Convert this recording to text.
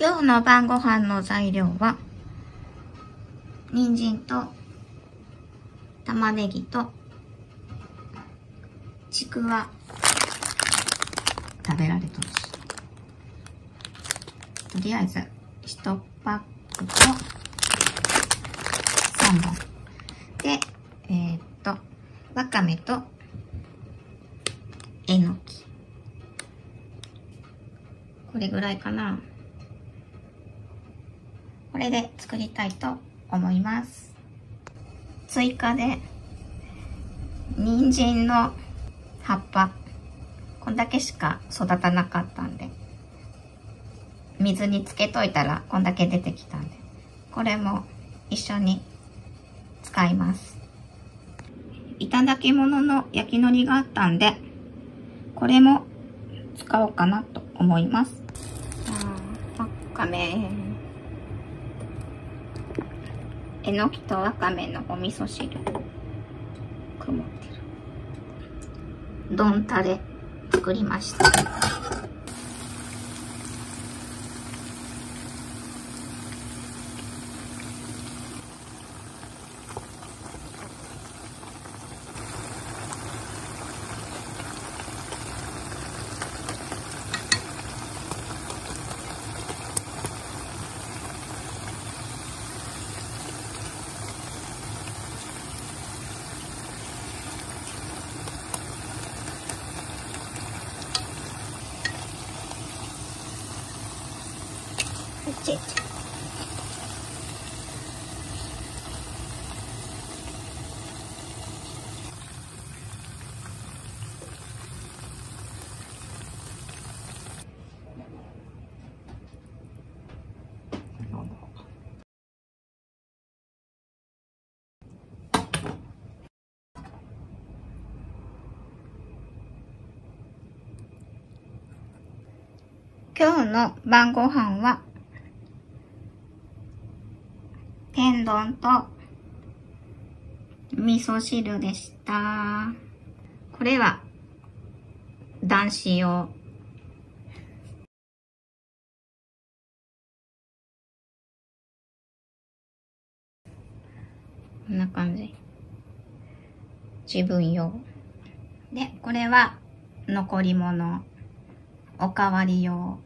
今日の晩ご飯の材料は、人参と玉ねぎとちくわ食べられとるし。とりあえず、1パックと3本。で、えー、っと、わかめとえのき。これぐらいかな。これで作りたいと思います。追加で、人参の葉っぱ、こんだけしか育たなかったんで、水につけといたらこんだけ出てきたんで、これも一緒に使います。いただき物の焼き海苔があったんで、これも使おうかなと思います。わかめ。えのきとわかめのお味噌汁。曇ってる。丼タレ作りました。That's it. 今日の晩ご飯は天丼と味噌汁でした。これは男子用。こんな感じ。自分用。で、これは残り物。おかわり用。